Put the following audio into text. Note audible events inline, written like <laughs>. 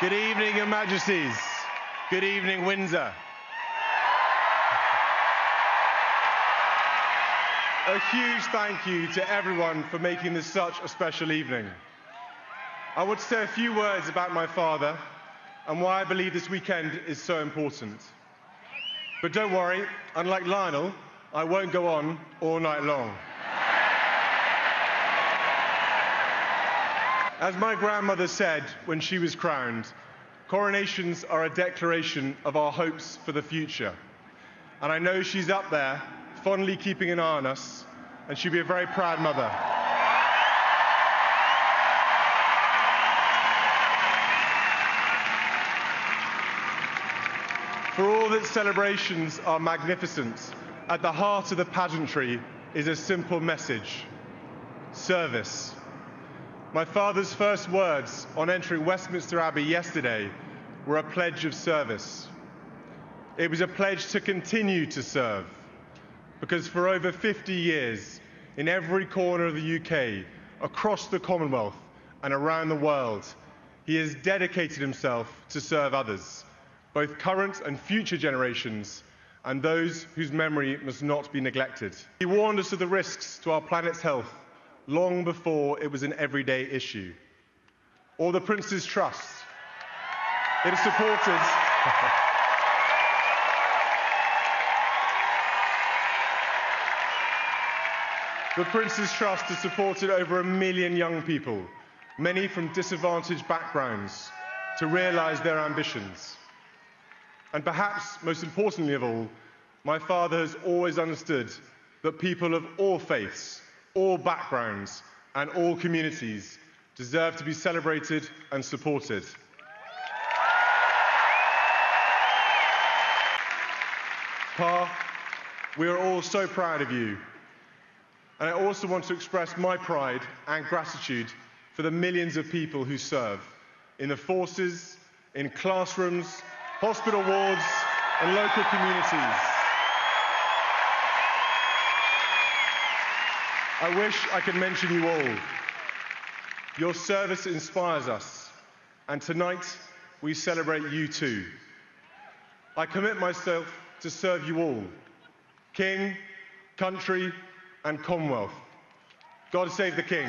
Good evening, Your Majesties. Good evening, Windsor. A huge thank you to everyone for making this such a special evening. I to say a few words about my father and why I believe this weekend is so important. But don't worry, unlike Lionel, I won't go on all night long. As my grandmother said when she was crowned, coronations are a declaration of our hopes for the future. And I know she's up there, fondly keeping an eye on us, and she'll be a very proud mother. For all that celebrations are magnificent, at the heart of the pageantry is a simple message service. My father's first words on entering Westminster Abbey yesterday were a pledge of service. It was a pledge to continue to serve, because for over 50 years, in every corner of the UK, across the Commonwealth, and around the world, he has dedicated himself to serve others, both current and future generations, and those whose memory must not be neglected. He warned us of the risks to our planet's health long before it was an everyday issue. Or the Prince's Trust. It is supported. <laughs> the Prince's Trust has supported over a million young people, many from disadvantaged backgrounds, to realise their ambitions. And perhaps most importantly of all, my father has always understood that people of all faiths all backgrounds, and all communities deserve to be celebrated and supported. Pa, we are all so proud of you. And I also want to express my pride and gratitude for the millions of people who serve in the forces, in classrooms, hospital wards, and local communities. I wish I could mention you all. Your service inspires us, and tonight we celebrate you too. I commit myself to serve you all King, country, and Commonwealth. God save the King.